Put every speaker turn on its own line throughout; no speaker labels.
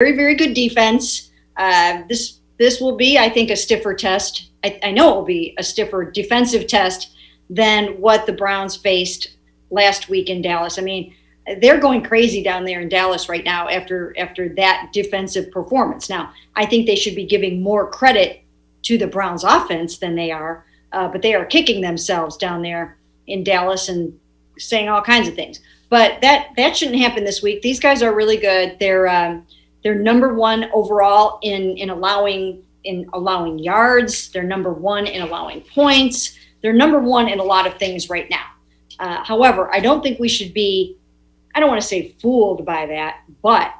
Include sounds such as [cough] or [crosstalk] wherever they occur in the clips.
very, very good defense. Uh, this this will be, I think, a stiffer test. I, I know it will be a stiffer defensive test than what the Browns faced last week in Dallas. I mean, they're going crazy down there in Dallas right now after after that defensive performance. Now, I think they should be giving more credit to the Browns offense than they are, uh, but they are kicking themselves down there in Dallas and saying all kinds of things. But that that shouldn't happen this week. These guys are really good. They're um, they're number one overall in in allowing in allowing yards. They're number one in allowing points. They're number one in a lot of things right now. Uh, however, I don't think we should be. I don't want to say fooled by that, but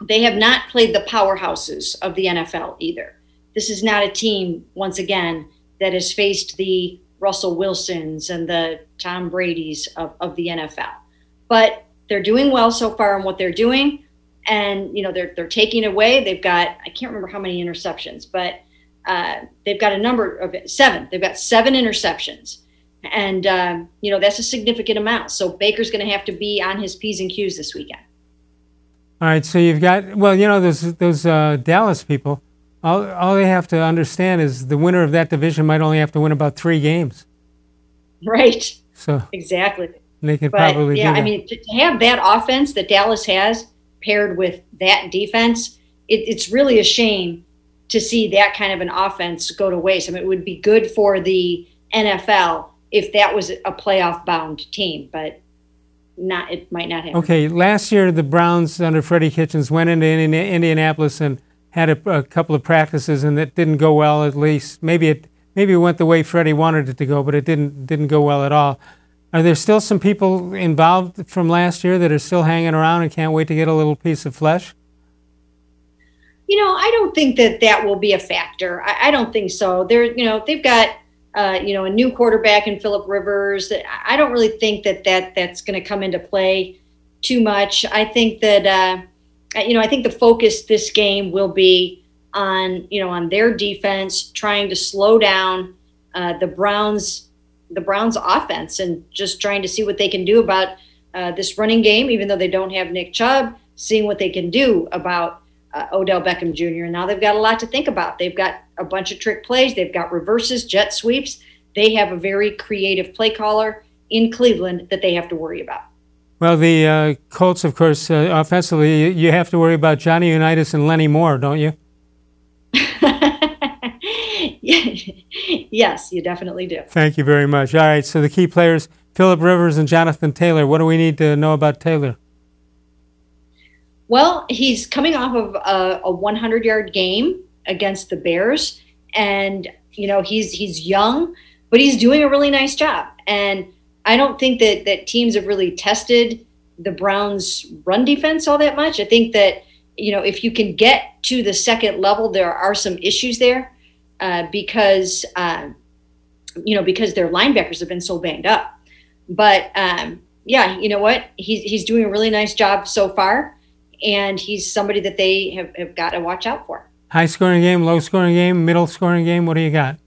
they have not played the powerhouses of the NFL either. This is not a team, once again, that has faced the Russell Wilsons and the Tom Brady's of, of the NFL. But they're doing well so far in what they're doing and you know they're they're taking away. They've got I can't remember how many interceptions, but uh, they've got a number of seven. They've got seven interceptions, and uh, you know that's a significant amount. So Baker's going to have to be on his p's and q's this weekend.
All right, so you've got well, you know those those uh, Dallas people. All all they have to understand is the winner of that division might only have to win about three games.
Right.
So
exactly.
They could
but,
probably
yeah.
I
mean, to have that offense that Dallas has paired with that defense, it, it's really a shame to see that kind of an offense go to waste. I mean, it would be good for the NFL if that was a playoff bound team, but not it might not happen.
Okay, last year the Browns under Freddie Kitchens went into Indianapolis and had a, a, couple of practices and it didn't go well. At least maybe it maybe it went the way Freddie wanted it to go, but it didn't didn't go well at all. Are there still some people involved from last year that are still hanging around and can't wait to get a little piece of flesh?
You know, I don't think that that will be a factor. I, I don't think so. They're, you know, they've got, uh, you know, a new quarterback in Philip Rivers. I don't really think that that that's going to come into play too much. I think that, uh, you know, I think the focus this game will be on, you know, on their defense, trying to slow down uh, the Browns the Browns offense and just trying to see what they can do about uh, this running game, even though they don't have Nick Chubb, seeing what they can do about uh, Odell Beckham Jr. And now they've got a lot to think about. They've got a bunch of trick plays, they've got reverses, jet sweeps. They have a very creative play caller in Cleveland that they have to worry about.
Well, the uh, Colts, of course, uh, offensively, you have to worry about Johnny Unitas and Lenny Moore, don't you? [laughs]
yes, you definitely do.
Thank you very much. All right, so the key players Philip Rivers and Jonathan Taylor. What do we need to know about Taylor?
Well, he's coming off of a, a 100 yard game against the Bears, and you know he's he's young, but he's doing a really nice job. And I don't think that that teams have really tested the Browns' run defense all that much. I think that you know if you can get to the second level, there are some issues there uh, because uh, you know because their linebackers have been so banged up. But um, yeah, you know what? He's he's doing a really nice job so far, and he's somebody that they have, have got to watch out for.
High scoring game, low scoring game, middle scoring game. What do you got?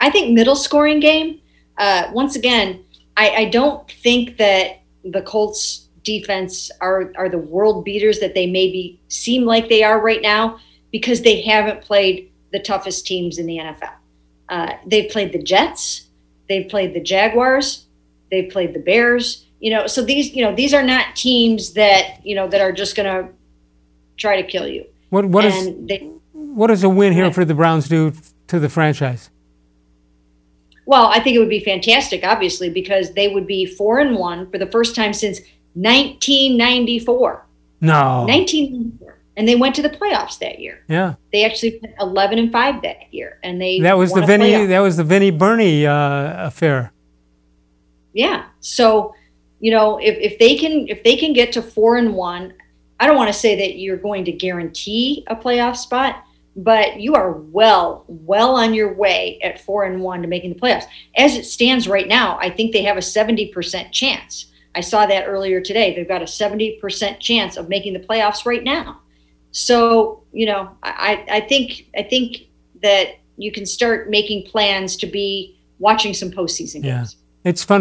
I think middle scoring game. Uh, once again, I, I don't think that the Colts defense are are the world beaters that they maybe seem like they are right now because they haven't played the toughest teams in the NFL. Uh, they've played the Jets, they've played the Jaguars, they've played the Bears. You know, so these you know these are not teams that you know that are just going to try to kill you.
What what is, they, what does a win here for the Browns do to the franchise?
Well, I think it would be fantastic, obviously, because they would be four and one for the first time since 1994.
No,
1994 and they went to the playoffs that year.
Yeah,
they actually went eleven and five that year, and they
that was the Vinny that was the Vinny Bernie uh, affair.
Yeah, so you know if, if they can if they can get to four and one, I don't want to say that you're going to guarantee a playoff spot, but you are well well on your way at four and one to making the playoffs. As it stands right now, I think they have a seventy percent chance. I saw that earlier today. They've got a 70% chance of making the playoffs right now. So you know, I I think I think that you can start making plans to be watching some postseason games.
Yeah, it's fun.